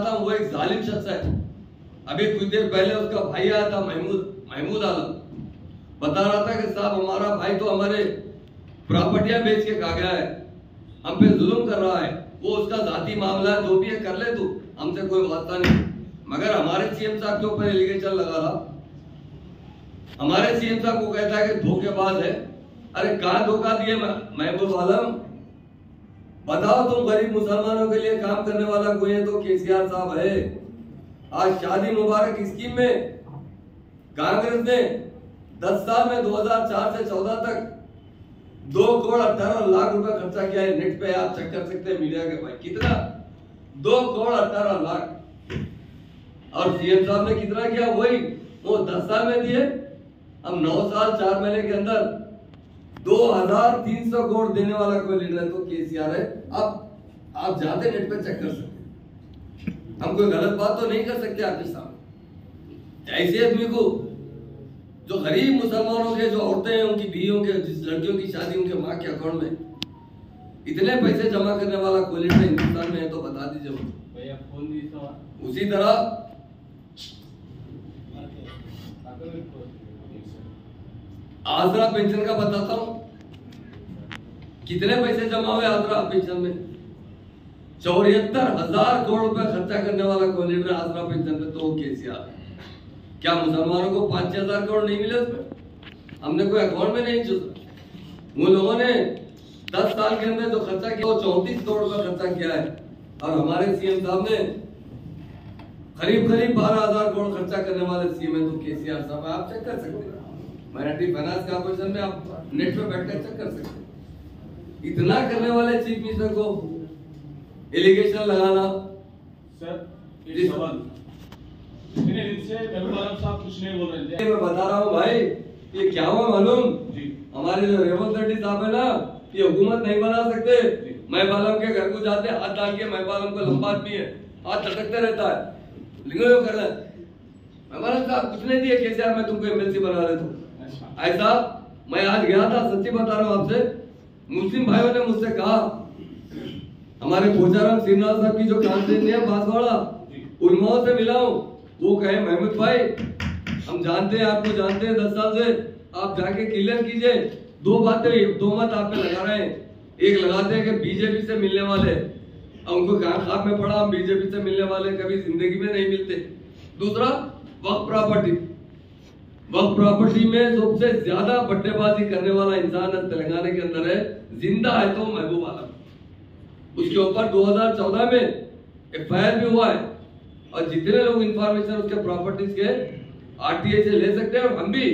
बताता हूँ वो एक जालिम शख्स है। अभी कुछ देर पहले उसका भाई आया था, महमूद महमूद आलम। बता रहा था कि साहब, हमारा भाई तो हमारे प्रॉपर्टियाँ बेच के खा गया है। हम पे जुल्म कर रहा है। वो उसका जाती मामला है, जो भी है, कर ले तू। हमसे कोई वास्ता नहीं। मगर हमारे सीएम साहब के ऊपर एलिगेशन लगा रहा। हमारे सीएम साहब को कहता है कि धोखेबाज है। अरे कहा धोखा दिए महबूब आलम? बताओ तुम गरीब मुसलमानों के लिए काम करने वाला कोई है तो केसीआर साहब है। आज शादी मुबारक स्कीम में कांग्रेस ने 10 साल में 2004 से 14 तक दो करोड़ अठारह लाख रुपए खर्चा किया है। नेट पे आप चेक कर सकते हैं मीडिया के भाई। कितना? दो करोड़ अठारह लाख। और सीएम साहब ने कितना किया? वही वो दस साल में दिए। हम नौ साल, चार महीने के अंदर दो हज़ार तीन सौ करोड़ देने वाला कोई लीडर है तो केसीआर है। अब आप जाते नेट पे चेक कर सकते हम कोई गलत बात तो नहीं कर सकते आपके सामने। ऐसे आदमी को जो गरीब मुसलमानों के जो औरतें हैं उनकी बीवियों के जिस लड़कियों की शादी उनके माँ के अकाउंट में इतने पैसे जमा करने वाला कोई लीडर हिंदुस्तान में है तो बता दीजिए मुझे। उसी तरह आसरा पेंशन का बताता हूँ। कितने पैसे जमा हुए आसरा पेंशन में? चौहत्तर हज़ार करोड़ रुपए खर्चा करने वाला कोई लीडर आसरा पेंशन में तो केसीआर क्या मुसलमानों को पाँच हज़ार करोड़ नहीं मिले उसमें? हमने कोई अकाउंट में नहीं चुना। उन लोगों ने दस साल के अंदर जो खर्चा किया, वो चौंतीस करोड़ रुपए खर्चा किया है। और हमारे सीएम साहब ने करीब करीब बारह हज़ार करोड़ खर्चा करने वाले सीएम है तो केसीआर साहब, आप चेक कर सकते हैं। माइनॉरिटी फाइनेंस कॉर्पोरेशन में आप नेट पे बैठकर चेक कर सकते हैं। इतना करने वाले चीफ मिनिस्टर को एलिगेशन लगाना। सर एक सवाल। इतने दिन से महबूब साहब कुछ नहीं बोल रहे थे। मैं बता रहा हूँ भाई ये क्या हुआ मालूम? हमारे जो रेवंत रेड्डी साहब है ना ये हुकूमत नहीं बना सकते। मैं बालम के घर को जाते हाथ डाल के मैं बालम को लंबा आदमी है। हाथ झटकते रहता है। लिंगो कर रहा है। मैं बालम साहब कुछ नहीं दिए केसीआर मैं तुमको एमएलसी बना देता हूँ। अच्छा ऐसा मैं आज गया था, सच्ची बता रहा हूँ आपसे। मुस्लिम भाइयों ने मुझसे कहा, हमारे भोजाराम श्रीनिवास साहब की जो कांसेन है, बांसवाड़ा जी। से मिला हूँ। वो कहे, महमूद भाई, हम जानते हैं, आपको जानते हैं, दस साल से आप जाके क्लियर कीजिए। दो बातें, दो मत आप लगा रहे हैं। एक लगाते हैं कि बीजेपी से मिलने वाले। उनको कहा खाब में पड़ा, हम बीजेपी से मिलने वाले, कभी ज़िंदगी में नहीं मिलते। दूसरा, वक्त प्रॉपर्टी। वक्त प्रॉपर्टी में सबसे ज़्यादा बट्टेबाजी करने वाला इंसान तेलंगाना के अंदर है, ज़िंदा है तो महबूब आलम। उसके ऊपर 2014 में एफआईआर भी हुआ है और जितने लोग इंफॉर्मेशन उसके प्रॉपर्टीज़ के आरटीआई से ले सकते हैं और हम भी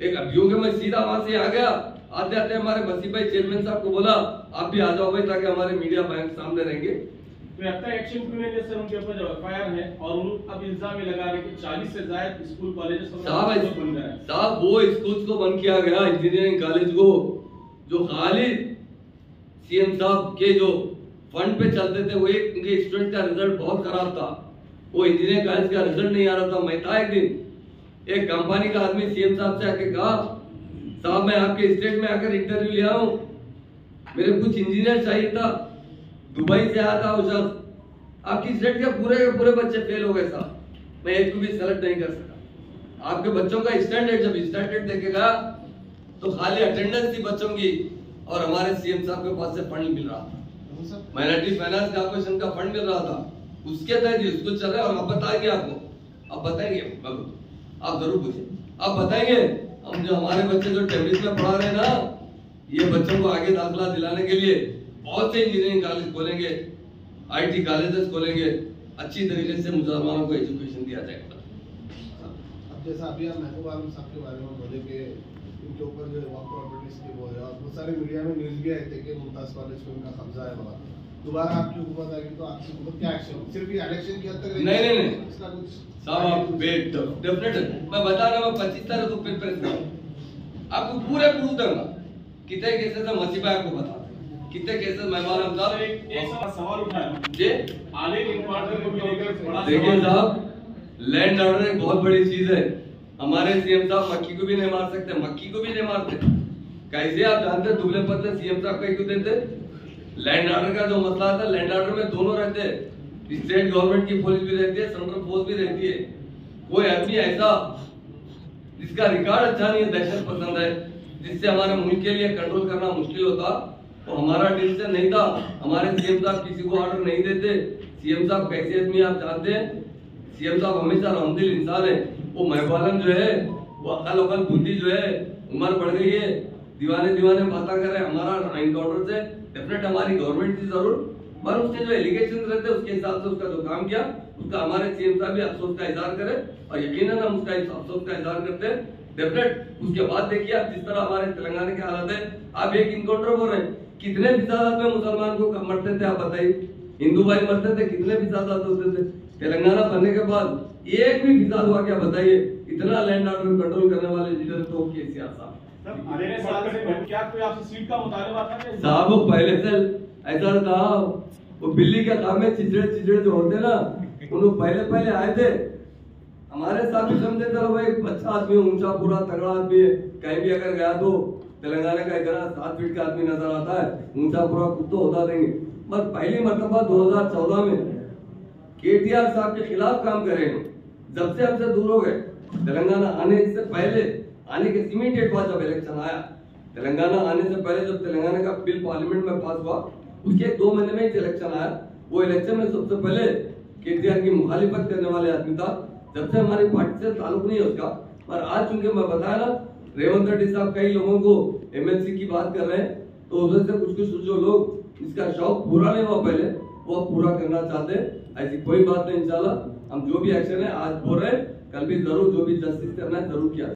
एक अभियोग मैं सीधा वहाँ से आ गया। आते आते हमारे मसीह भाई चेयरमैन साहब को बोला, आप भी आ जाओ भाई, ताकि हमारे मीडिया बैंक सामने रहेंगे। तो अब तक एक्शन क्यों नहीं लिया सर उनके ऊपर जो एफआईआर है और उन अब इल्ज़ाम ये लगा रहे कि 40 से ज़्यादा स्कूल कॉलेजेस साहब बन गए साहब वो स्कूल्स को बंद किया गया इंजीनियरिंग कॉलेज को जो खाली सीएम साहब के जो फंड पे चलते थे वो एक उनके स्टूडेंट का रिज़ल्ट बहुत खराब था। वो इंजीनियरिंग कॉलेज का रिज़ल्ट नहीं आ रहा था। मैं था एक दिन एक कंपनी का आदमी सीएम साहब से आके कहा साहब मैं आपके स्टेट में आकर इंटरव्यू लिया हूँ। मेरे कुछ इंजीनियर चाहिए था। दुबई से वो शख्स आपकी स्टेट के पूरे के पूरे बच्चे फेल हो गए साहब। मैं एक को भी सेलेक्ट नहीं कर सका। आपके बच्चों का स्टैंडर्ड जब स्टैंडर्ड देखेगा तो खाली अटेंडेंस थी बच्चों की और हमारे सीएम साहब के पास से फंड मिल रहा था। माइनॉरिटी फाइनेंस कॉर्पोरेशन का फंड मिल रहा था। उसके तहत स्कूल चल रहा है और अब बताएँगे आपको। अब बताएँगे आप ज़रूर पूछिए अब बताएँगे, हम जो हमारे बच्चे जो टेबलिस में पढ़ा रहे हैं ना, ये बच्चों को आगे दाखिला दिलाने के लिए बहुत से इंजीनियरिंग कॉलेज खोलेंगे आईटी कॉलेजेस खोलेंगे अच्छी तरीके से मुसलमानों को एजुकेशन दिया जाएगा। अब जैसा अभी आप महबूब आलम साहब के बारे में बोले कि उनके ऊपर जो वॉक प्रॉपर्टीज़ के रहे हैं और बहुत सारे मीडिया में न्यूज़ भी आए थे कि मुमताज़ कॉलेज उनका कब्जा है वहाँ। दोबारा आपकी हुकूमत आएगी तो आपकी हुकूमत क्या एक्शन सिर्फ़ ये इलेक्शन की हद तक नहीं, नहीं, नहीं। इसका कुछ साहब आप वेट डेफिनेट मैं बता रहा हूँ पच्चीस तारीख को पेपर आपको पूरे प्रूफ दूँगा कितने केसेस है मसीबा आपको बता। कितने केसेस मेहमान हम साहब एक एक सवाल उठाया जी? को लेकर देखिए साहब लैंड ऑर्डर एक बहुत बड़ी चीज़ है। हमारे सीएम साहब मक्की को भी नहीं मार सकते मक्की को भी नहीं मारते। कैसे आप जानते हैं दुबले पतले सीएम साहब को क्यों देते? लैंड ऑर्डर का जो मसला था लैंड ऑर्डर में दोनों रहते हैं। स्टेट गवर्नमेंट की पुलिस भी रहती है सेंट्रल फोर्स भी रहती है। कोई आदमी ऐसा जिसका रिकॉर्ड अच्छा नहीं है दहशत पसंद है जिससे हमारे मुल्क के लिए कंट्रोल करना मुश्किल होता तो हमारा डिसीज़न नहीं था। हमारे सीएम साहब किसी को ऑर्डर नहीं देते। सीएम साहब कैसे आदमी आप जानते हैं? सीएम साहब हमेशा रहमदिल इंसान है। वो महबालन जो है, वो अकल अकल बुद्धि जो है, उम्र बढ़ गई है। दीवाने दीवाने बातें कर हमारा इनकाउंटर से डेफिनेट हमारी गवर्नमेंट थी ज़रूर। पर उसके जो एलिगेशन रहते, उसके हिसाब से उसका जो काम किया, उसका हमारे सीएम साहब भी अफसोस का इजहार करे और यकीन हम उसका अफसोस का इजहार करते हैं। डेफिनेट उसके बाद देखिए आप जिस तरह हमारे तेलंगाना के हालात है। आप एक इनकाउंटर बोल रहे हैं। कितने फिसाद में मुसलमान को मरते थे आप बताइए। हिंदू भाई मरते थे कितने फिसाद होते थे। तेलंगाना बनने के बाद एक भी फिसाद हुआ क्या बताइए इतना लैंड ऑर्डर कंट्रोल करने वाले लीडर तो के साहब साहब, अगले साल से क्या कोई आपसे सीट का मुतालबा था साहब वो पहले से ऐसा था वो बिल्ली के काम में चिचड़े चिचड़े जो होते ना उन्होंने पहले पहले आए थे। हमारे साथ भी समझे चलो भाई अच्छा आदमी ऊँचा पूरा तगड़ा आदमी है कहीं भी अगर गया तो। तेलंगाना का इतना सात फीट का आदमी नज़र आता है, ऊँचा पूरा खुद तो होता देंगे। पर पहली मरतबा 2014 में केटीआर साहब के खिलाफ काम करे जब से हमसे दूर हो गए, तेलंगाना आने से पहले, आने के इमीडिएट बाद जब इलेक्शन आया, तेलंगाना आने से पहले जब तेलंगाना का बिल पार्लियामेंट में पास हुआ, उसके दो महीने में ही इलेक्शन आया। वो इलेक्शन में सबसे पहले के केटीआर की मुखालिफत करने वाले आदमी था। जब से हमारी पार्टी से ताल्लुक नहीं है उसका, पर आज चूँकि मैं बताया ना रेवंत रेड्डी साहब कई लोगों को एमएलसी की बात कर रहे हैं तो उसमें से कुछ कुछ जो लोग इसका शौक पूरा नहीं हुआ पहले, वो पूरा करना चाहते हैं। ऐसी कोई बात नहीं, इंशाल्लाह, हम जो भी एक्शन है आज बोल रहे हैं, कल भी ज़रूर जो भी जस्टिस करना है, ज़रूर किया